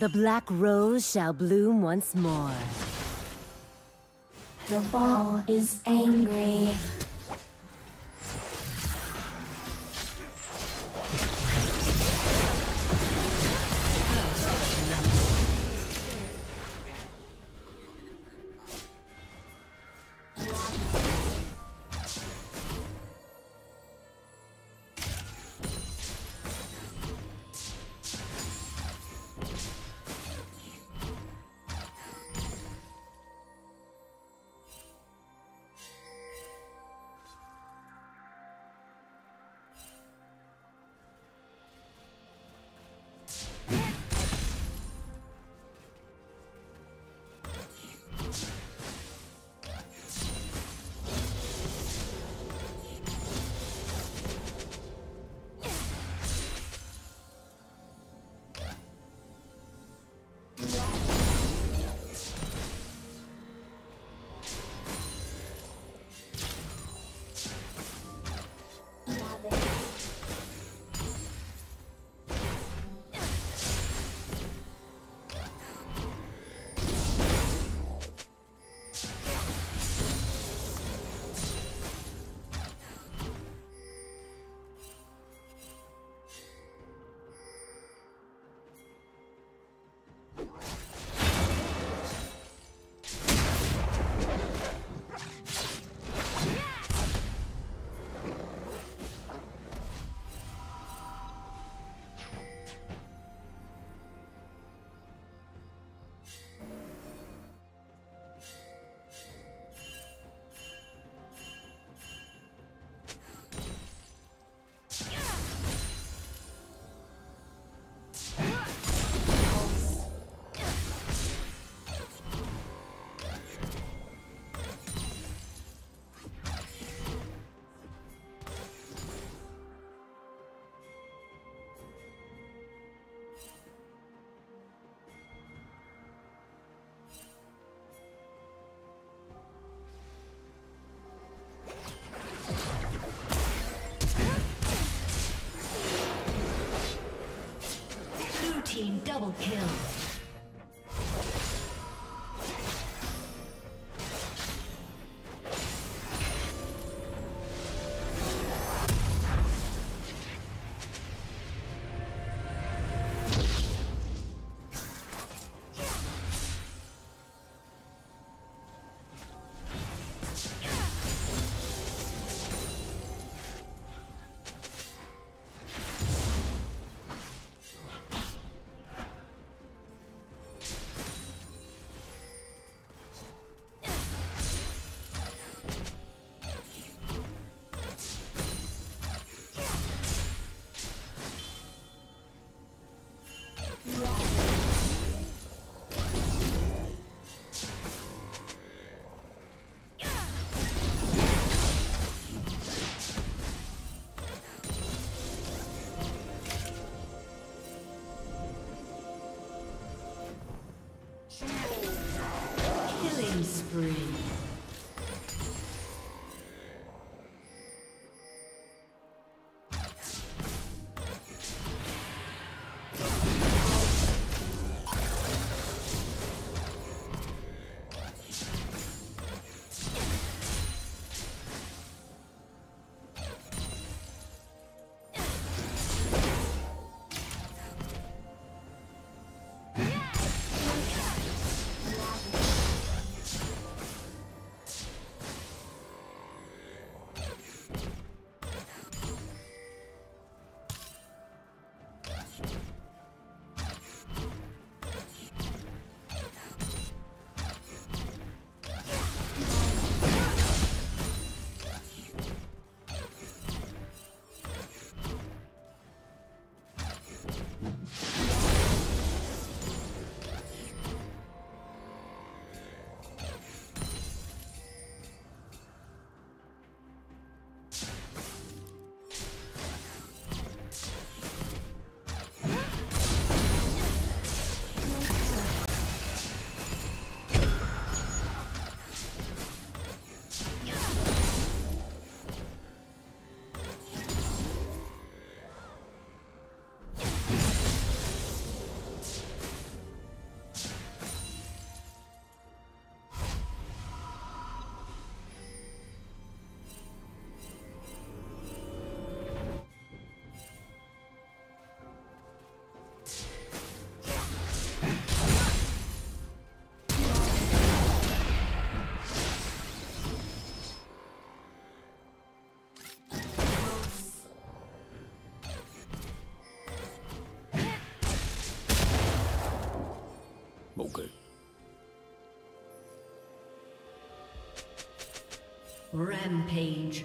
The black rose shall bloom once more. The ball is angry. Double kill. Rampage.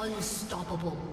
Unstoppable.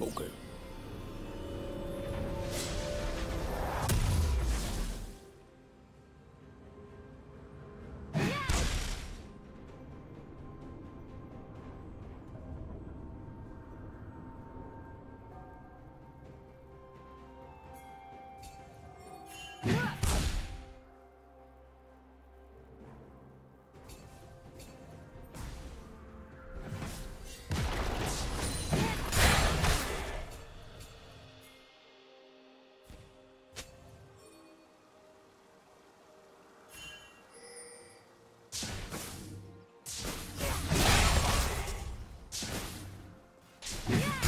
Okay. Yeah.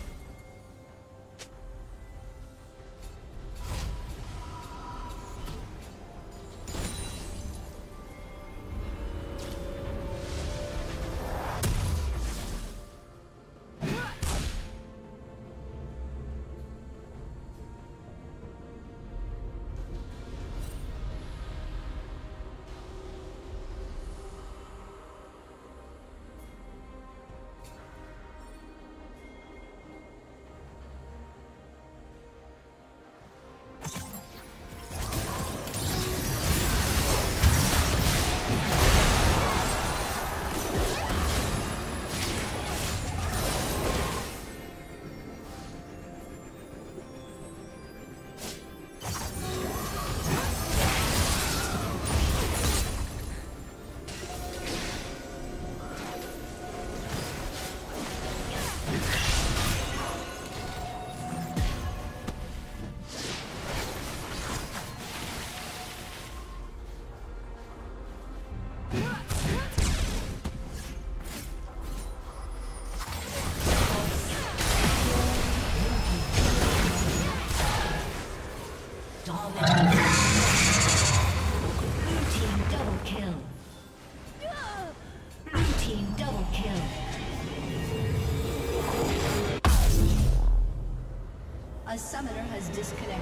Disconnected.